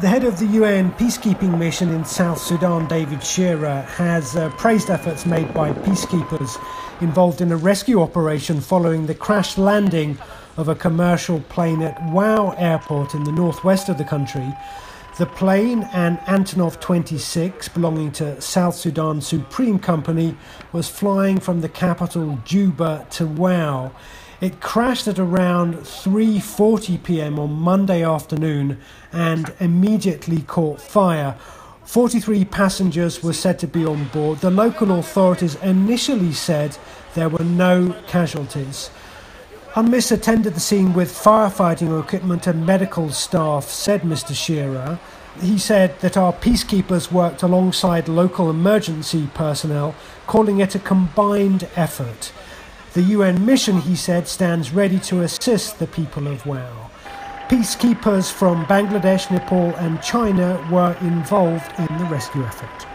The head of the UN peacekeeping mission in South Sudan, David Shearer, has uh, praised efforts made by peacekeepers involved in a rescue operation following the crash landing of a commercial plane at Wau Airport in the northwest of the country. The plane, an Antonov 26 belonging to South Sudan Supreme Company, was flying from the capital Juba to Wau. It crashed at around 3:40 p.m. on Monday afternoon and immediately caught fire. 43 passengers were said to be on board. The local authorities initially said there were no casualties. UNMISS attended the scene with firefighting equipment and medical staff, said Mr. Shearer. He said that our peacekeepers worked alongside local emergency personnel, calling it a combined effort. The UN mission, he said, stands ready to assist the people of Wau. Peacekeepers from Bangladesh, Nepal, and China were involved in the rescue effort.